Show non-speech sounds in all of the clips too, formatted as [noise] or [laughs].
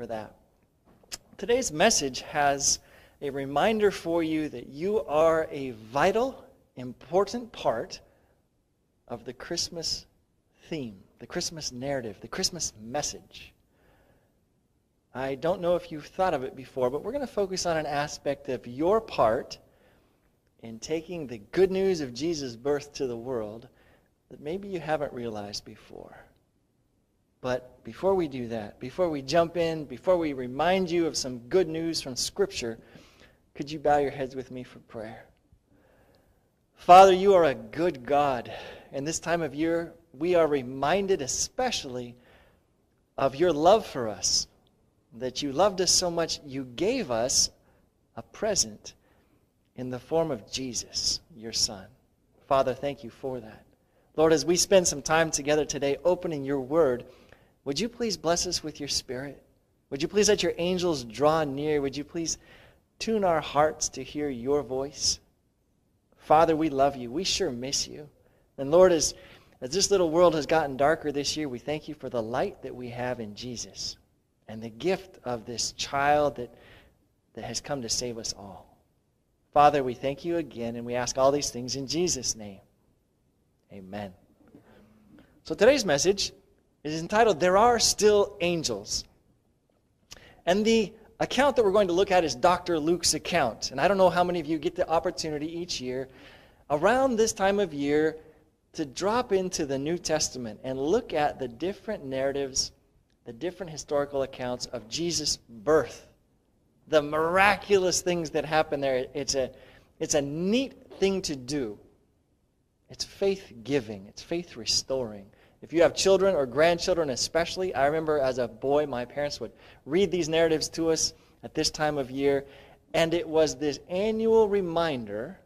for that. Today's message has a reminder for you that you are a vital, important part of the Christmas theme, the Christmas narrative, the Christmas message. I don't know if you've thought of it before, but we're going to focus on an aspect of your part in taking the good news of Jesus' birth to the world that maybe you haven't realized before. But before we do that, before we jump in, before we remind you of some good news from Scripture, could you bow your heads with me for prayer? Father, you are a good God. And this time of year, we are reminded especially of your love for us. That you loved us so much, you gave us a present in the form of Jesus, your Son. Father, thank you for that. Lord, as we spend some time together today opening your word, would you please bless us with your spirit? Would you please let your angels draw near? Would you please tune our hearts to hear your voice? Father, we love you. We sure miss you. And Lord, as, as this little world has gotten darker this year, we thank you for the light that we have in Jesus and the gift of this child that, that has come to save us all. Father, we thank you again, and we ask all these things in Jesus' name. Amen. So today's message is entitled There Are Still Angels. And the account that we're going to look at is Dr. Luke's account. And I don't know how many of you get the opportunity each year around this time of year to drop into the New Testament and look at the different narratives, the different historical accounts of Jesus' birth, the miraculous things that happen there. It's a, it's a neat thing to do. It's faith giving, it's faith restoring. If you have children or grandchildren, especially, I remember as a boy, my parents would read these narratives to us at this time of year, and it was this annual reminder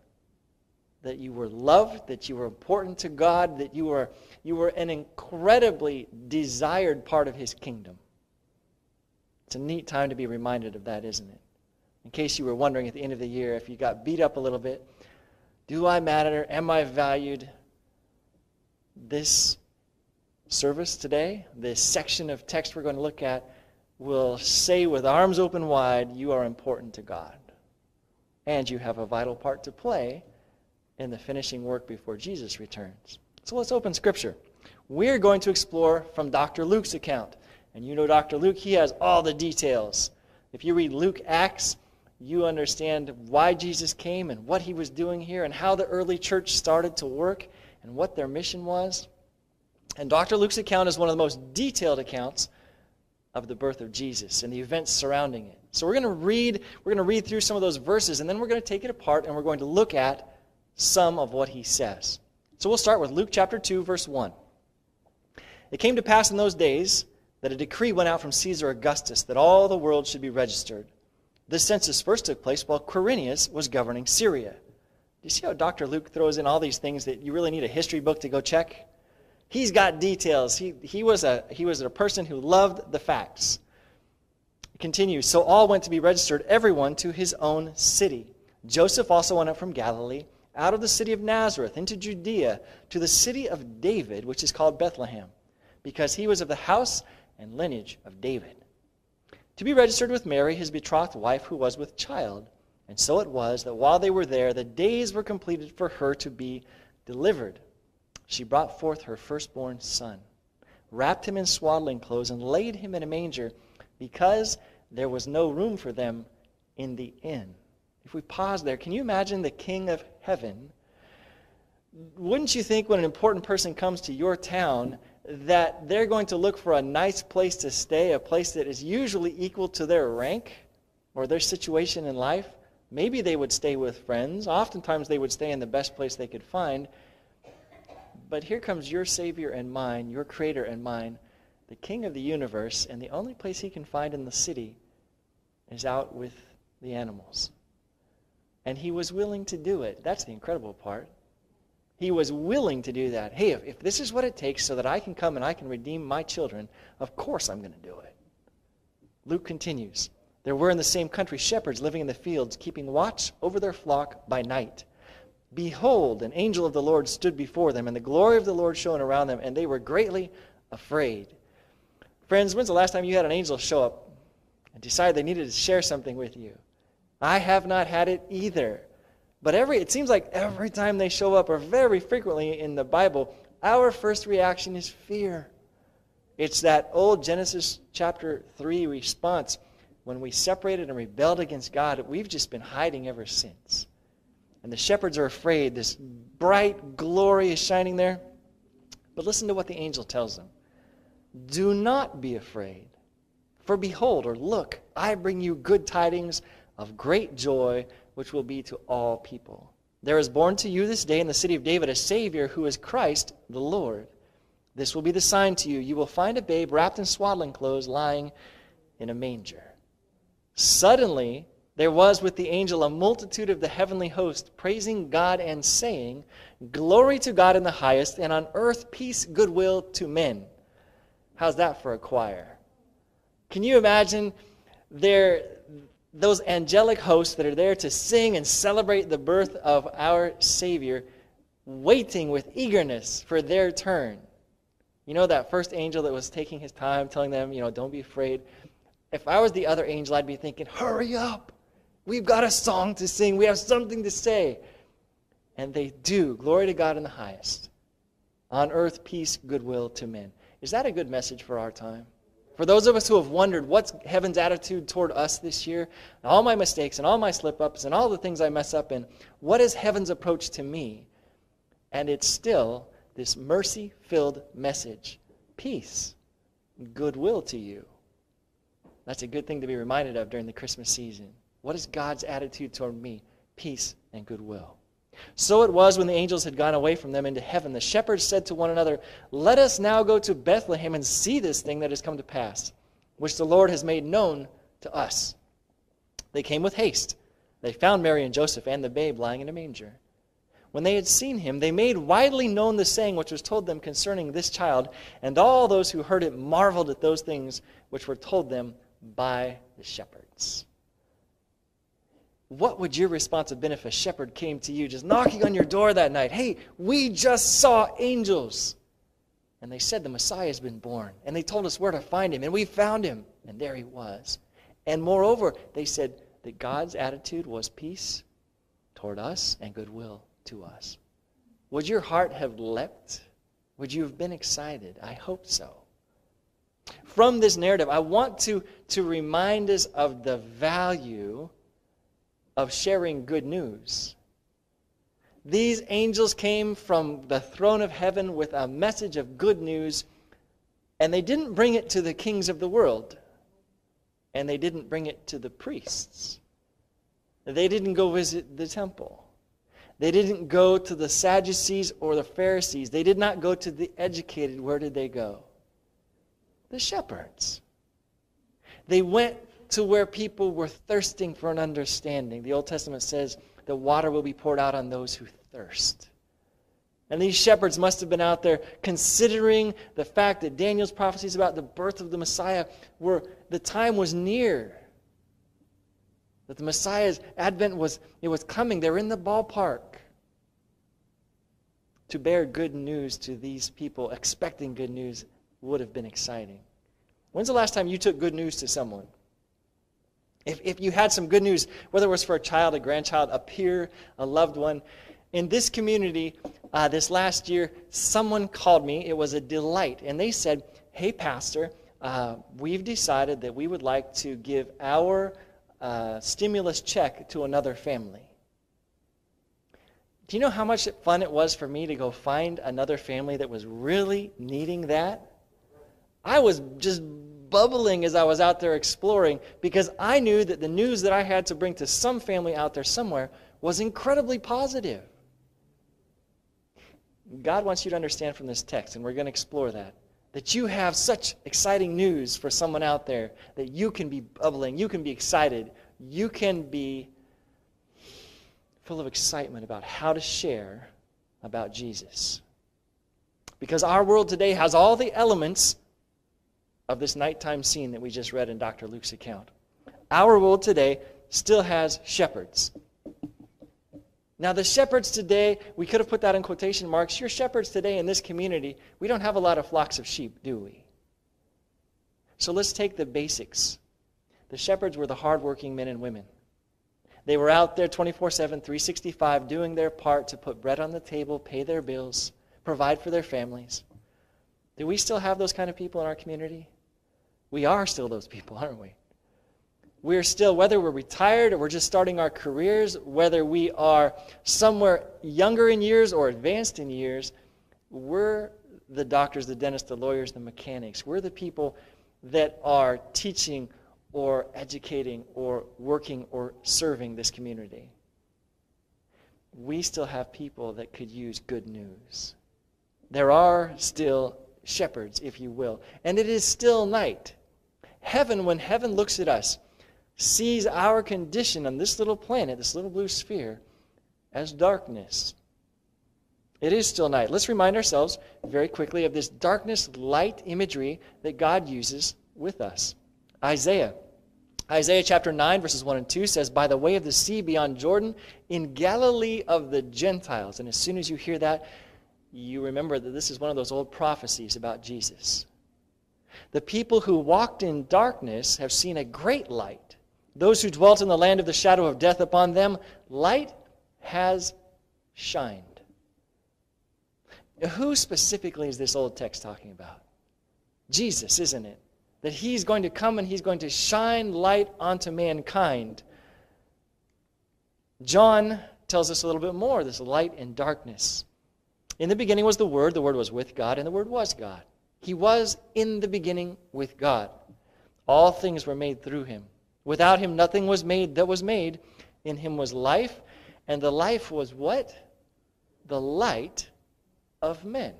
that you were loved, that you were important to God, that you were, you were an incredibly desired part of His kingdom. It's a neat time to be reminded of that, isn't it? In case you were wondering at the end of the year if you got beat up a little bit, do I matter? Am I valued? This service today, this section of text we're going to look at, will say with arms open wide, You are important to God. And you have a vital part to play in the finishing work before Jesus returns. So let's open Scripture. We're going to explore from Dr. Luke's account. And you know Dr. Luke, he has all the details. If you read Luke Acts, you understand why Jesus came and what he was doing here and how the early church started to work and what their mission was. And Dr. Luke's account is one of the most detailed accounts of the birth of Jesus and the events surrounding it. So we're going to read we're going to read through some of those verses and then we're going to take it apart and we're going to look at some of what he says. So we'll start with Luke chapter 2 verse 1. It came to pass in those days that a decree went out from Caesar Augustus that all the world should be registered. This census first took place while Quirinius was governing Syria. Do you see how Dr. Luke throws in all these things that you really need a history book to go check? He's got details. He, he, was a, he was a person who loved the facts. It continues So all went to be registered, everyone to his own city. Joseph also went up from Galilee, out of the city of Nazareth, into Judea, to the city of David, which is called Bethlehem, because he was of the house and lineage of David to be registered with Mary, his betrothed wife, who was with child. And so it was that while they were there, the days were completed for her to be delivered. She brought forth her firstborn son, wrapped him in swaddling clothes, and laid him in a manger, because there was no room for them in the inn. If we pause there, can you imagine the King of Heaven? Wouldn't you think when an important person comes to your town that they're going to look for a nice place to stay, a place that is usually equal to their rank or their situation in life. Maybe they would stay with friends. Oftentimes they would stay in the best place they could find. But here comes your Savior and mine, your Creator and mine, the King of the universe, and the only place he can find in the city is out with the animals. And he was willing to do it. That's the incredible part. He was willing to do that. Hey, if, if this is what it takes so that I can come and I can redeem my children, of course I'm going to do it. Luke continues There were in the same country shepherds living in the fields, keeping watch over their flock by night. Behold, an angel of the Lord stood before them, and the glory of the Lord shone around them, and they were greatly afraid. Friends, when's the last time you had an angel show up and decide they needed to share something with you. I have not had it either. But every it seems like every time they show up, or very frequently in the Bible, our first reaction is fear. It's that old Genesis chapter 3 response. When we separated and rebelled against God, we've just been hiding ever since. And the shepherds are afraid. This bright glory is shining there. But listen to what the angel tells them Do not be afraid. For behold, or look, I bring you good tidings of great joy, which will be to all people. There is born to you this day in the city of David a Savior who is Christ the Lord. This will be the sign to you. You will find a babe wrapped in swaddling clothes lying in a manger. Suddenly, there was with the angel a multitude of the heavenly host praising God and saying, Glory to God in the highest, and on earth peace, goodwill to men. How's that for a choir? Can you imagine there, those angelic hosts that are there to sing and celebrate the birth of our Savior, waiting with eagerness for their turn? You know that first angel that was taking his time, telling them, you know, don't be afraid. If I was the other angel, I'd be thinking, hurry up. We've got a song to sing. We have something to say. And they do. Glory to God in the highest. On earth, peace, goodwill to men. Is that a good message for our time? For those of us who have wondered what's heaven's attitude toward us this year, all my mistakes and all my slip ups and all the things I mess up in, what is heaven's approach to me? And it's still this mercy filled message peace, goodwill to you. That's a good thing to be reminded of during the Christmas season. What is God's attitude toward me? Peace and goodwill. So it was when the angels had gone away from them into heaven. The shepherds said to one another, Let us now go to Bethlehem and see this thing that has come to pass, which the Lord has made known to us. They came with haste. They found Mary and Joseph and the babe lying in a manger. When they had seen him, they made widely known the saying which was told them concerning this child, and all those who heard it marveled at those things which were told them by the shepherds. What would your response have been if a shepherd came to you just knocking on your door that night? Hey, we just saw angels. And they said the Messiah has been born. And they told us where to find him. And we found him. And there he was. And moreover, they said that God's attitude was peace toward us and goodwill to us. Would your heart have leapt? Would you have been excited? I hope so. From this narrative, I want to, to remind us of the value of sharing good news. These angels came from the throne of heaven with a message of good news, and they didn't bring it to the kings of the world, and they didn't bring it to the priests. They didn't go visit the temple. They didn't go to the Sadducees or the Pharisees. They did not go to the educated. Where did they go? The shepherds. They went to where people were thirsting for an understanding. The Old Testament says the water will be poured out on those who thirst. And these shepherds must have been out there considering the fact that Daniel's prophecies about the birth of the Messiah were the time was near. That the Messiah's advent was it was coming. They're in the ballpark to bear good news to these people, expecting good news would have been exciting. When's the last time you took good news to someone? If, if you had some good news, whether it was for a child, a grandchild, a peer, a loved one, in this community uh, this last year, someone called me. It was a delight. And they said, Hey, Pastor, uh, we've decided that we would like to give our uh, stimulus check to another family. Do you know how much fun it was for me to go find another family that was really needing that? I was just bubbling as I was out there exploring because I knew that the news that I had to bring to some family out there somewhere was incredibly positive. God wants you to understand from this text, and we're going to explore that, that you have such exciting news for someone out there that you can be bubbling, you can be excited, you can be full of excitement about how to share about Jesus. Because our world today has all the elements of this nighttime scene that we just read in Dr. Luke's account. Our world today still has shepherds. Now, the shepherds today, we could have put that in quotation marks. Your shepherds today in this community, we don't have a lot of flocks of sheep, do we? So let's take the basics The shepherds were the hardworking men and women. They were out there 24 7, 365, doing their part to put bread on the table, pay their bills, provide for their families. Do we still have those kind of people in our community? We are still those people, aren't we? We're still, whether we're retired or we're just starting our careers, whether we are somewhere younger in years or advanced in years, we're the doctors, the dentists, the lawyers, the mechanics. We're the people that are teaching or educating or working or serving this community. We still have people that could use good news. There are still shepherds, if you will, and it is still night. Heaven, when heaven looks at us, sees our condition on this little planet, this little blue sphere, as darkness. It is still night. Let's remind ourselves very quickly of this darkness light imagery that God uses with us. Isaiah. Isaiah chapter 9, verses 1 and 2 says, By the way of the sea beyond Jordan, in Galilee of the Gentiles. And as soon as you hear that, you remember that this is one of those old prophecies about Jesus. The people who walked in darkness have seen a great light. Those who dwelt in the land of the shadow of death upon them, light has shined. Who specifically is this old text talking about? Jesus, isn't it? That he's going to come and he's going to shine light onto mankind. John tells us a little bit more this light and darkness. In the beginning was the Word, the Word was with God, and the Word was God. He was in the beginning with God. All things were made through him. Without him, nothing was made that was made. In him was life, and the life was what? The light of men.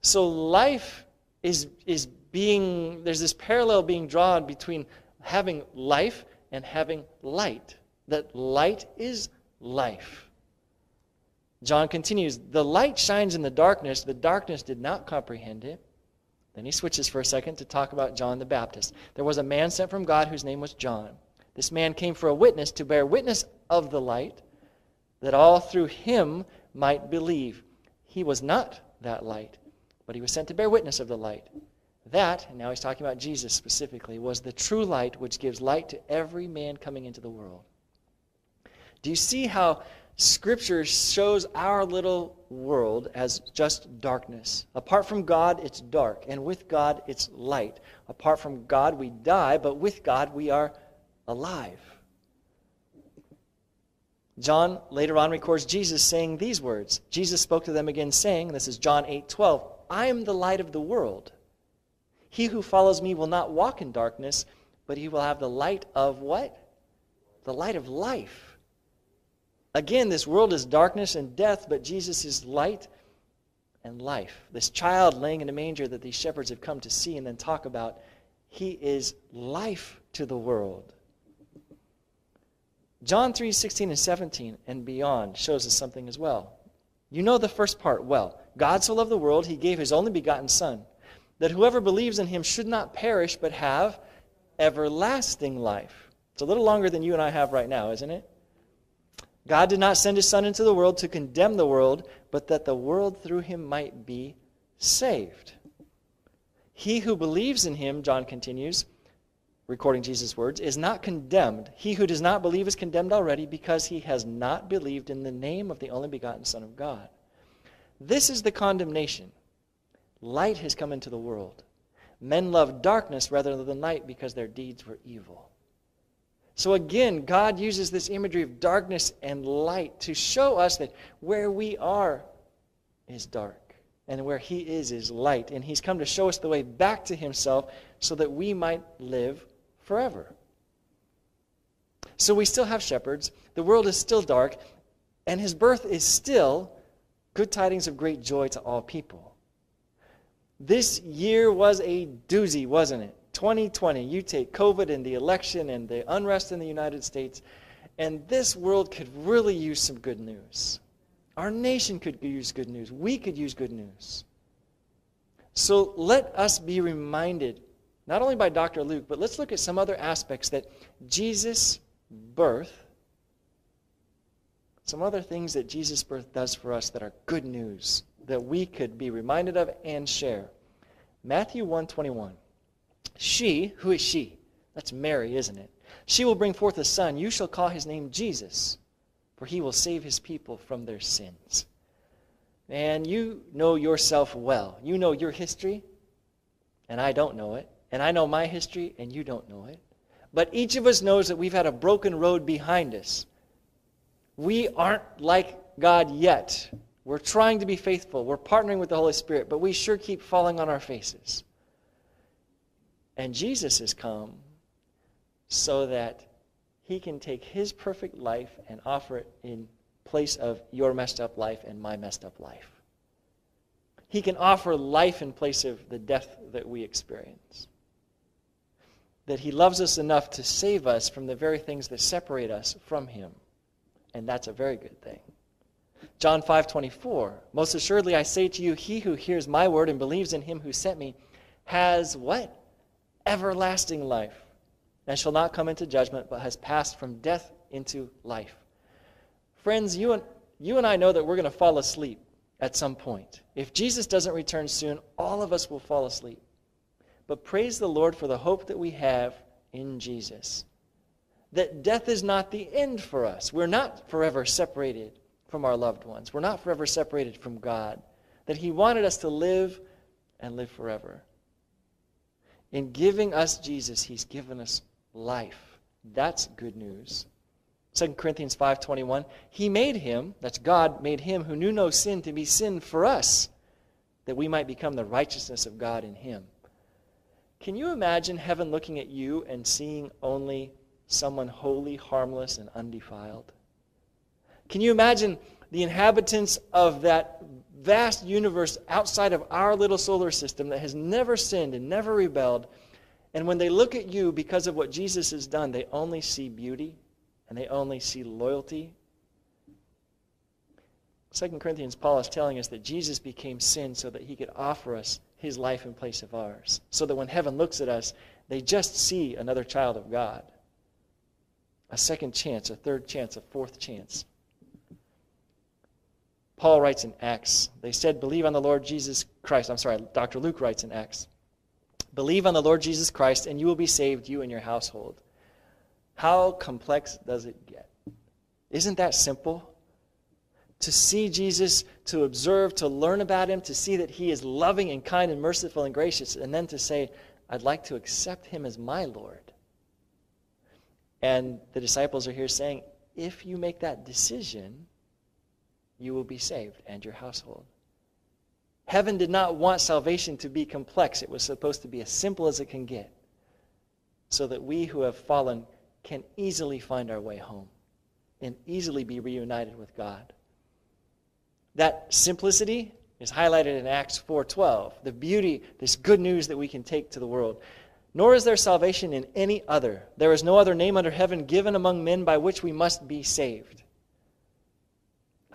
So life is, is being, there's this parallel being drawn between having life and having light. That light is life. John continues, The light shines in the darkness, the darkness did not comprehend it. Then he switches for a second to talk about John the Baptist. There was a man sent from God whose name was John. This man came for a witness to bear witness of the light, that all through him might believe. He was not that light, but he was sent to bear witness of the light. That, and now he's talking about Jesus specifically, was the true light which gives light to every man coming into the world. Do you see how Scripture shows our little world as just darkness. Apart from God, it's dark, and with God, it's light. Apart from God, we die, but with God, we are alive. John later on records Jesus saying these words. Jesus spoke to them again, saying, This is John 8 12, I am the light of the world. He who follows me will not walk in darkness, but he will have the light of what? The light of life. Again, this world is darkness and death, but Jesus is light and life. This child laying in a manger that these shepherds have come to see and then talk about, he is life to the world. John 3 16 and 17 and beyond shows us something as well. You know the first part well. God so loved the world, he gave his only begotten Son, that whoever believes in him should not perish, but have everlasting life. It's a little longer than you and I have right now, isn't it? God did not send his Son into the world to condemn the world, but that the world through him might be saved. He who believes in him, John continues, recording Jesus' words, is not condemned. He who does not believe is condemned already because he has not believed in the name of the only begotten Son of God. This is the condemnation. Light has come into the world. Men love darkness rather than the light because their deeds were evil. So again, God uses this imagery of darkness and light to show us that where we are is dark and where He is is light. And He's come to show us the way back to Himself so that we might live forever. So we still have shepherds, the world is still dark, and His birth is still good tidings of great joy to all people. This year was a doozy, wasn't it? 2020, you take COVID and the election and the unrest in the United States, and this world could really use some good news. Our nation could use good news. We could use good news. So let us be reminded, not only by Dr. Luke, but let's look at some other aspects that Jesus' birth, some other things that Jesus' birth does for us that are good news that we could be reminded of and share. Matthew 121. She, who is she? That's Mary, isn't it? She will bring forth a son. You shall call his name Jesus, for he will save his people from their sins. And you know yourself well. You know your history, and I don't know it. And I know my history, and you don't know it. But each of us knows that we've had a broken road behind us. We aren't like God yet. We're trying to be faithful. We're partnering with the Holy Spirit, but we sure keep falling on our faces. And Jesus has come so that he can take his perfect life and offer it in place of your messed up life and my messed up life. He can offer life in place of the death that we experience. That he loves us enough to save us from the very things that separate us from him. And that's a very good thing. John 5:24 Most assuredly I say to you he who hears my word and believes in him who sent me has what? Everlasting life and shall not come into judgment but has passed from death into life. Friends, you and you and I know that we're going to fall asleep at some point. If Jesus doesn't return soon, all of us will fall asleep. But praise the Lord for the hope that we have in Jesus. That death is not the end for us. We're not forever separated from our loved ones. We're not forever separated from God. That He wanted us to live and live forever. In giving us Jesus, He's given us life. That's good news. 2 Corinthians 5:21 He made him, that's God made him who knew no sin to be sin for us that we might become the righteousness of God in him. Can you imagine heaven looking at you and seeing only someone holy, harmless and undefiled? Can you imagine the inhabitants of that vast universe outside of our little solar system that has never sinned and never rebelled? And when they look at you because of what Jesus has done, they only see beauty and they only see loyalty. 2 Corinthians, Paul is telling us that Jesus became sin so that he could offer us his life in place of ours. So that when heaven looks at us, they just see another child of God. A second chance, a third chance, a fourth chance. Paul writes in Acts, they said, Believe on the Lord Jesus Christ. I'm sorry, Dr. Luke writes in Acts, Believe on the Lord Jesus Christ, and you will be saved, you and your household. How complex does it get? Isn't that simple? To see Jesus, to observe, to learn about him, to see that he is loving and kind and merciful and gracious, and then to say, I'd like to accept him as my Lord. And the disciples are here saying, if you make that decision, you will be saved and your household. Heaven did not want salvation to be complex. It was supposed to be as simple as it can get so that we who have fallen can easily find our way home and easily be reunited with God. That simplicity is highlighted in Acts 4:12. The beauty, this good news that we can take to the world. Nor is there salvation in any other. There is no other name under heaven given among men by which we must be saved.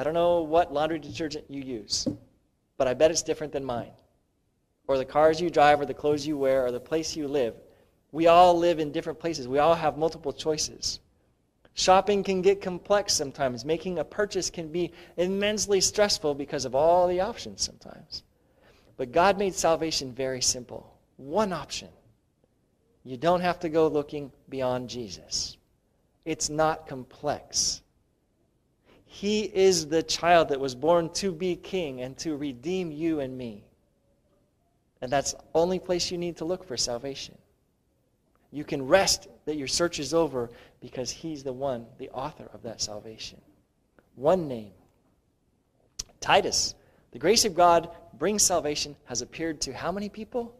I don't know what laundry detergent you use but I bet it's different than mine. Or the cars you drive, or the clothes you wear, or the place you live. We all live in different places. We all have multiple choices. Shopping can get complex sometimes. Making a purchase can be immensely stressful because of all the options sometimes. But God made salvation very simple. One option. You don't have to go looking beyond Jesus. It's not complex. He is the child that was born to be king and to redeem you and me. And that's the only place you need to look for salvation. You can rest that your search is over because He's the one, the author of that salvation. One name. Titus. The grace of God brings salvation has appeared to how many people?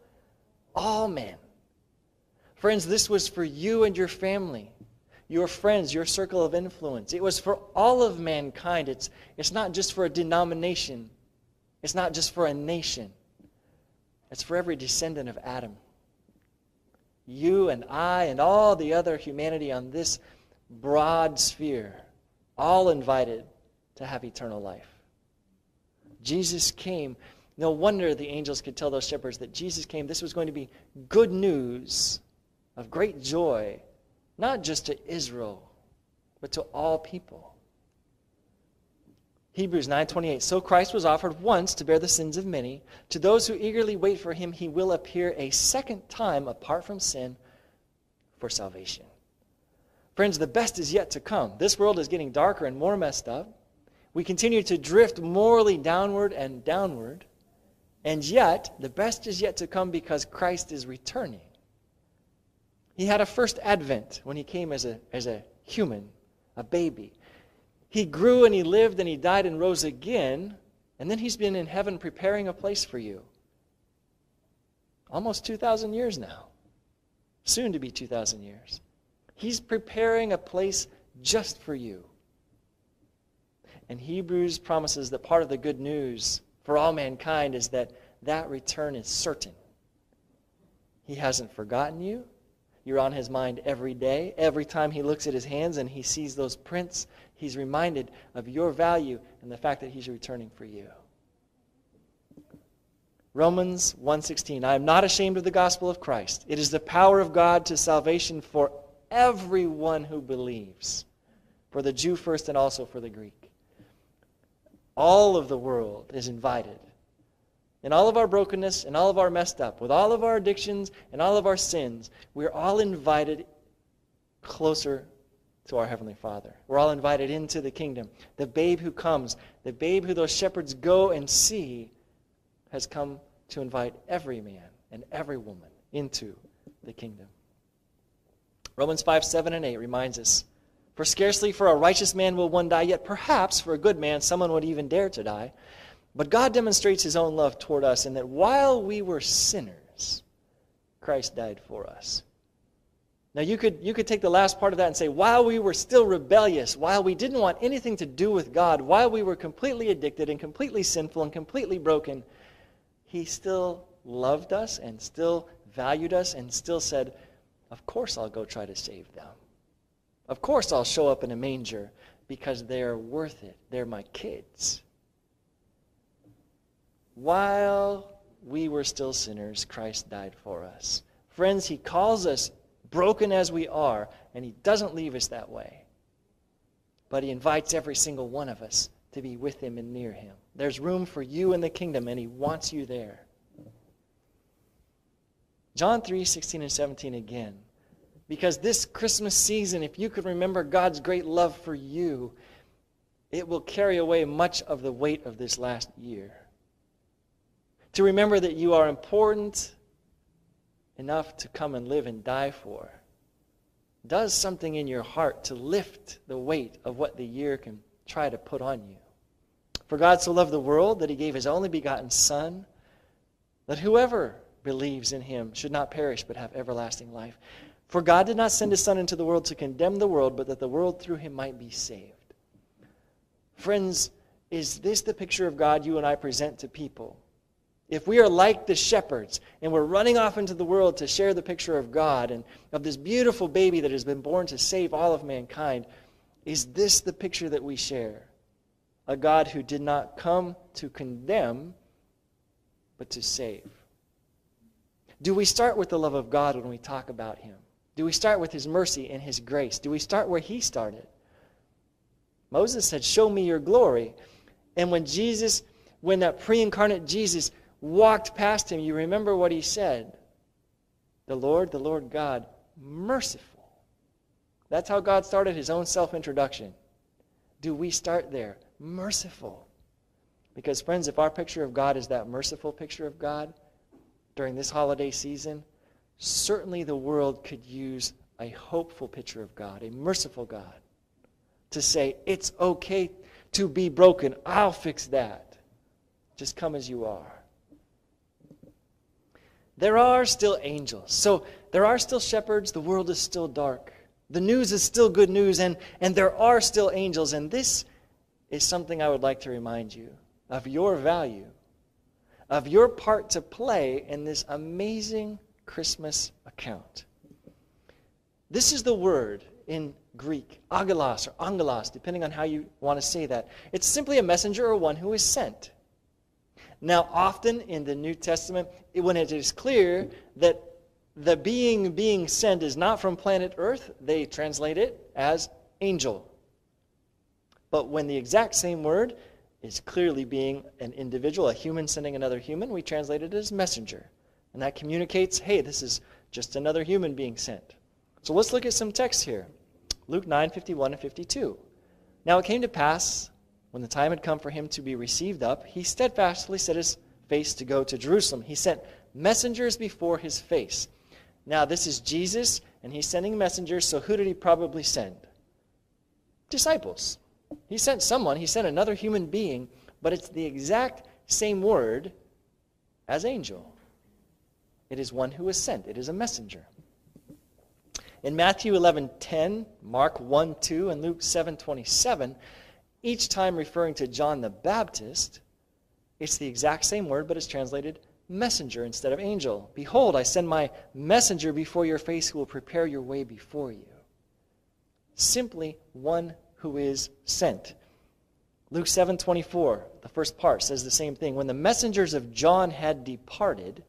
All men. Friends, this was for you and your family your friends, your circle of influence. It was for all of mankind. It's, it's not just for a denomination, it's not just for a nation, it's for every descendant of Adam. You and I and all the other humanity on this broad sphere, all invited to have eternal life. Jesus came. No wonder the angels could tell those shepherds that Jesus came. This was going to be good news of great joy not just to Israel, but to all people. Hebrews 9:28 So Christ was offered once to bear the sins of many to those who eagerly wait for him he will appear a second time apart from sin for salvation. Friends, the best is yet to come. This world is getting darker and more messed up. We continue to drift morally downward and downward. And yet, the best is yet to come because Christ is returning. He had a first advent when he came as a, as a human, a baby. He grew and he lived and he died and rose again, and then he's been in heaven preparing a place for you. Almost 2,000 years now. Soon to be 2,000 years. He's preparing a place just for you. And Hebrews promises that part of the good news for all mankind is that that return is certain. He hasn't forgotten you. You're on his mind every day. Every time he looks at his hands and he sees those prints, he's reminded of your value and the fact that he's returning for you. Romans 1:16 I am not ashamed of the gospel of Christ. It is the power of God to salvation for everyone who believes, for the Jew first and also for the Greek. All of the world is invited in all of our brokenness and all of our messed up, with all of our addictions and all of our sins, we're all invited closer to our Heavenly Father. We're all invited into the kingdom. The babe who comes, the babe who those shepherds go and see, has come to invite every man and every woman into the kingdom. Romans 5 7 and 8 reminds us For scarcely for a righteous man will one die, yet perhaps for a good man someone would even dare to die. But God demonstrates his own love toward us in that while we were sinners, Christ died for us. Now, you could, you could take the last part of that and say, while we were still rebellious, while we didn't want anything to do with God, while we were completely addicted and completely sinful and completely broken, He still loved us and still valued us and still said, Of course I'll go try to save them. Of course I'll show up in a manger because they're worth it. They're my kids. While we were still sinners, Christ died for us. Friends, He calls us broken as we are, and He doesn't leave us that way. But He invites every single one of us to be with Him and near Him. There's room for you in the kingdom, and He wants you there. John 3 16 and 17 again. Because this Christmas season, if you could remember God's great love for you, it will carry away much of the weight of this last year to remember that you are important enough to come and live and die for does something in your heart to lift the weight of what the year can try to put on you. For God so loved the world that he gave his only begotten Son, that whoever believes in him should not perish but have everlasting life. For God did not send his Son into the world to condemn the world, but that the world through him might be saved. Friends, is this the picture of God you and I present to people? If we are like the shepherds and we're running off into the world to share the picture of God and of this beautiful baby that has been born to save all of mankind, is this the picture that we share? A God who did not come to condemn, but to save. Do we start with the love of God when we talk about Him? Do we start with His mercy and His grace? Do we start where He started? Moses said, Show me your glory. And when Jesus, when that pre incarnate Jesus walked past him, you remember what he said The Lord, the Lord God, merciful. That's how God started his own self introduction. Do we start there? Merciful. Because, friends, if our picture of God is that merciful picture of God during this holiday season, certainly the world could use a hopeful picture of God, a merciful God, to say, it's okay to be broken. I'll fix that. Just come as you are. There are still angels. So there are still shepherds. The world is still dark. The news is still good news, and, and there are still angels. And this is something I would like to remind you of your value, of your part to play in this amazing Christmas account. This is the word in Greek, angelos or angelos, depending on how you want to say that. It's simply a messenger or one who is sent. Now, often in the New Testament, when it is clear that the being being sent is not from planet Earth, they translate it as angel. But when the exact same word is clearly being an individual, a human sending another human, we translate it as messenger. And that communicates hey, this is just another human being sent. So let's look at some texts here. Luke 9 51 and 52. Now it came to pass, when the time had come for him to be received up, he steadfastly set his face to go to Jerusalem. He sent messengers before his face. Now, this is Jesus, and he's sending messengers, so who did he probably send? Disciples. He sent someone, he sent another human being, but it's the exact same word as angel. It is one who is sent, it is a messenger. In Matthew 11:10, Mark 1:2, and Luke 7:27, each time referring to John the Baptist, it's the exact same word, but it's translated messenger instead of angel. Behold, I send my messenger before your face who will prepare your way before you. Simply one who is sent. Luke 7:24, the first part says the same thing. When the messengers of John had departed,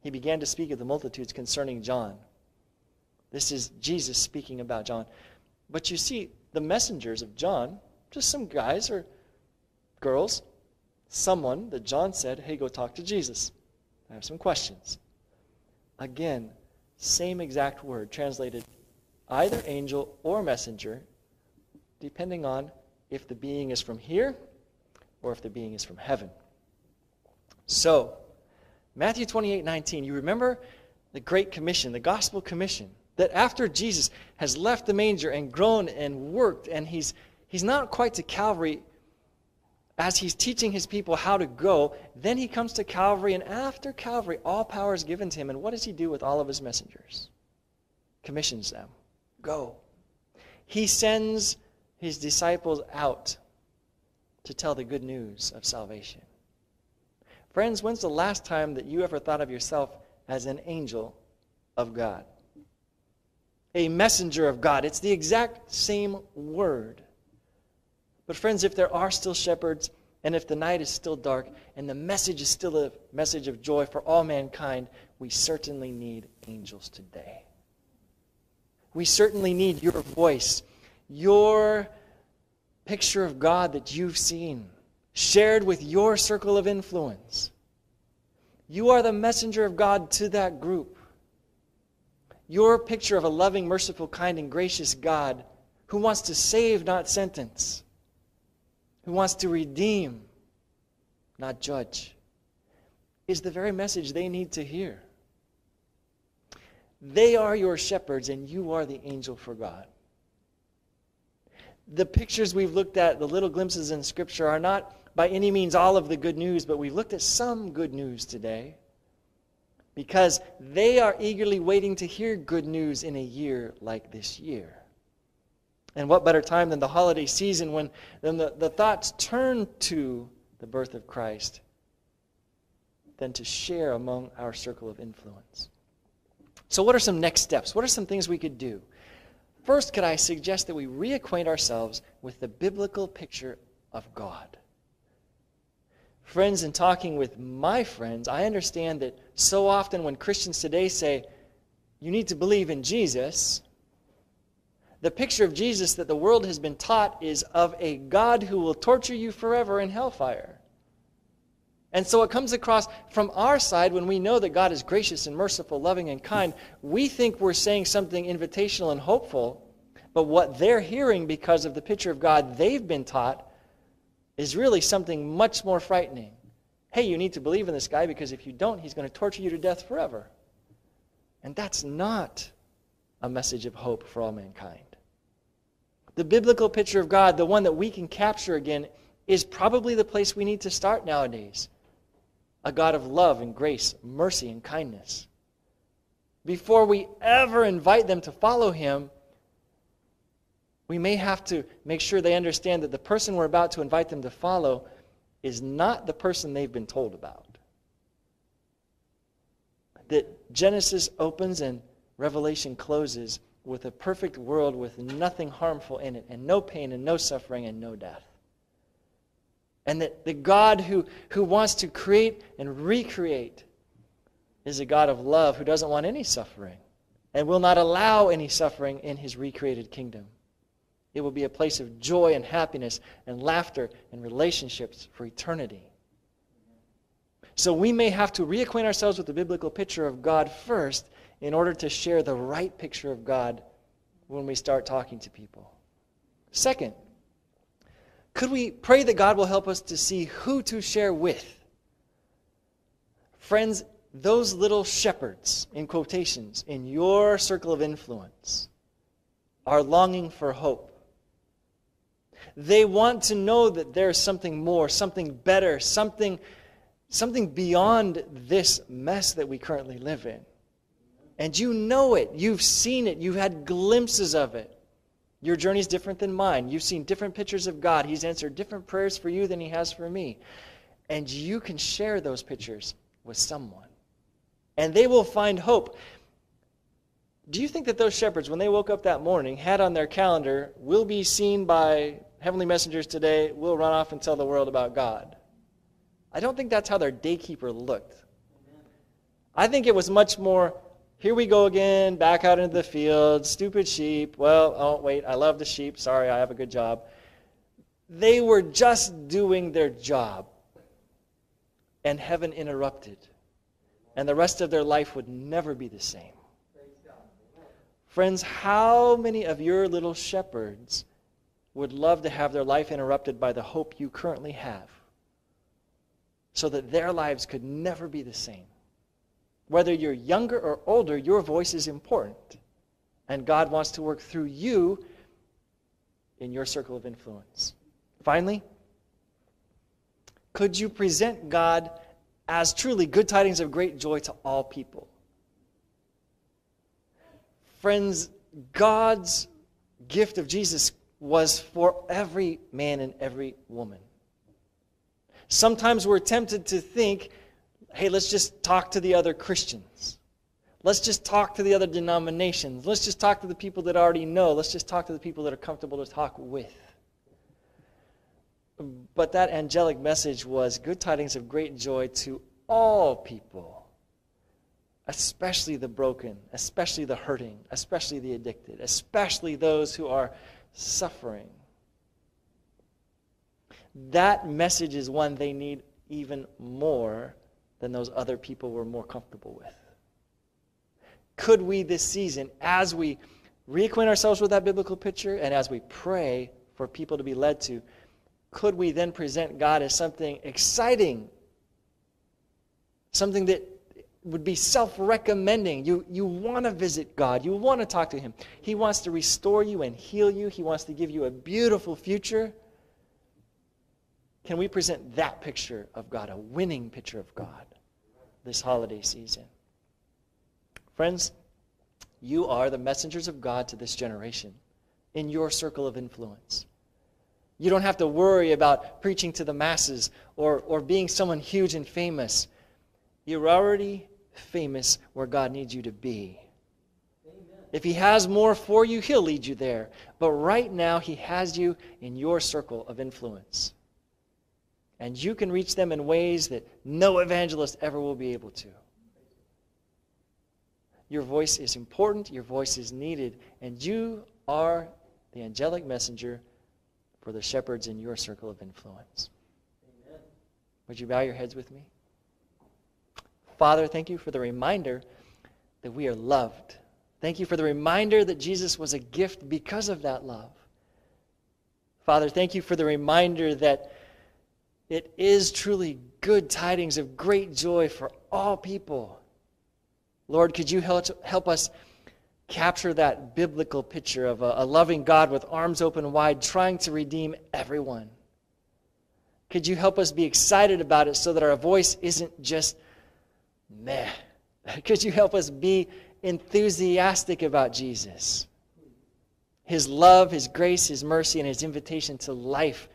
he began to speak of the multitudes concerning John. This is Jesus speaking about John. But you see, the messengers of John, just some guys or girls, someone that John said, hey, go talk to Jesus. I have some questions. Again, same exact word, translated either angel or messenger, depending on if the being is from here or if the being is from heaven. So, Matthew 28 19, you remember the Great Commission, the Gospel Commission, that after Jesus has left the manger and grown and worked, and he's, he's not quite to Calvary as he's teaching his people how to go, then he comes to Calvary, and after Calvary, all power is given to him. And what does he do with all of his messengers? Commissions them go. He sends his disciples out to tell the good news of salvation. Friends, when's the last time that you ever thought of yourself as an angel of God? A messenger of God. It's the exact same word. But, friends, if there are still shepherds, and if the night is still dark, and the message is still a message of joy for all mankind, we certainly need angels today. We certainly need your voice, your picture of God that you've seen, shared with your circle of influence. You are the messenger of God to that group. Your picture of a loving, merciful, kind, and gracious God who wants to save, not sentence who wants to redeem, not judge, is the very message they need to hear. They are your shepherds, and you are the angel for God. The pictures we've looked at, the little glimpses in Scripture, are not by any means all of the good news, but we've looked at some good news today because they are eagerly waiting to hear good news in a year like this year. And what better time than the holiday season when then the, the thoughts turn to the birth of Christ than to share among our circle of influence. So, what are some next steps? What are some things we could do? First, could I suggest that we reacquaint ourselves with the biblical picture of God? Friends, in talking with my friends, I understand that so often when Christians today say, you need to believe in Jesus, the picture of Jesus that the world has been taught is of a God who will torture you forever in hellfire. And so it comes across from our side when we know that God is gracious and merciful, loving and kind, we think we're saying something invitational and hopeful, but what they're hearing because of the picture of God they've been taught is really something much more frightening. Hey, you need to believe in this guy because if you don't, he's going to torture you to death forever. And that's not a message of hope for all mankind the biblical picture of God, the one that we can capture again, is probably the place we need to start nowadays. A God of love and grace, mercy and kindness. Before we ever invite them to follow Him, we may have to make sure they understand that the person we're about to invite them to follow is not the person they've been told about. That Genesis opens and Revelation closes with a perfect world with nothing harmful in it, and no pain, and no suffering, and no death. And that the God who, who wants to create and recreate is a God of love who doesn't want any suffering and will not allow any suffering in his recreated kingdom. It will be a place of joy and happiness and laughter and relationships for eternity. So we may have to reacquaint ourselves with the biblical picture of God first in order to share the right picture of God when we start talking to people. Second, could we pray that God will help us to see who to share with? Friends, those little shepherds, in quotations, in your circle of influence, are longing for hope. They want to know that there's something more, something better, something, something beyond this mess that we currently live in. And you know it. You've seen it. You've had glimpses of it. Your journey is different than mine. You've seen different pictures of God. He's answered different prayers for you than He has for me. And you can share those pictures with someone. And they will find hope. Do you think that those shepherds, when they woke up that morning, had on their calendar, will be seen by heavenly messengers today, will run off and tell the world about God? I don't think that's how their daykeeper looked. I think it was much more here we go again, back out into the field, stupid sheep. Well, oh, wait, I love the sheep. Sorry, I have a good job. They were just doing their job. And heaven interrupted. And the rest of their life would never be the same. Friends, how many of your little shepherds would love to have their life interrupted by the hope you currently have so that their lives could never be the same? Whether you're younger or older, your voice is important. And God wants to work through you in your circle of influence. Finally, could you present God as truly good tidings of great joy to all people? Friends, God's gift of Jesus was for every man and every woman. Sometimes we're tempted to think hey, let's just talk to the other Christians. Let's just talk to the other denominations. Let's just talk to the people that already know. Let's just talk to the people that are comfortable to talk with. But that angelic message was good tidings of great joy to all people, especially the broken, especially the hurting, especially the addicted, especially those who are suffering. That message is one they need even more than those other people were more comfortable with. Could we this season, as we reacquaint ourselves with that biblical picture and as we pray for people to be led to, could we then present God as something exciting, something that would be self recommending? You, you want to visit God, you want to talk to Him. He wants to restore you and heal you, He wants to give you a beautiful future. Can we present that picture of God, a winning picture of God, this holiday season? Friends, you are the messengers of God to this generation in your circle of influence. You don't have to worry about preaching to the masses or, or being someone huge and famous. You're already famous where God needs you to be. If He has more for you, He'll lead you there. But right now, He has you in your circle of influence. And you can reach them in ways that no evangelist ever will be able to. Your voice is important, your voice is needed, and you are the angelic messenger for the shepherds in your circle of influence. Amen. Would you bow your heads with me? Father, thank you for the reminder that we are loved. Thank you for the reminder that Jesus was a gift because of that love. Father, thank you for the reminder that it is truly good tidings of great joy for all people. Lord, could you help, help us capture that biblical picture of a, a loving God with arms open wide, trying to redeem everyone? Could you help us be excited about it so that our voice isn't just meh? [laughs] Could you help us be enthusiastic about Jesus? His love, His grace, His mercy, and His invitation to life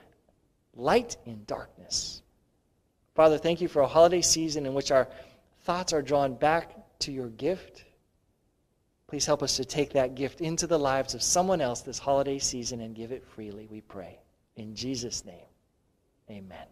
light in darkness. Father, thank you for a holiday season in which our thoughts are drawn back to your gift. Please help us to take that gift into the lives of someone else this holiday season and give it freely, we pray. In Jesus' name, amen.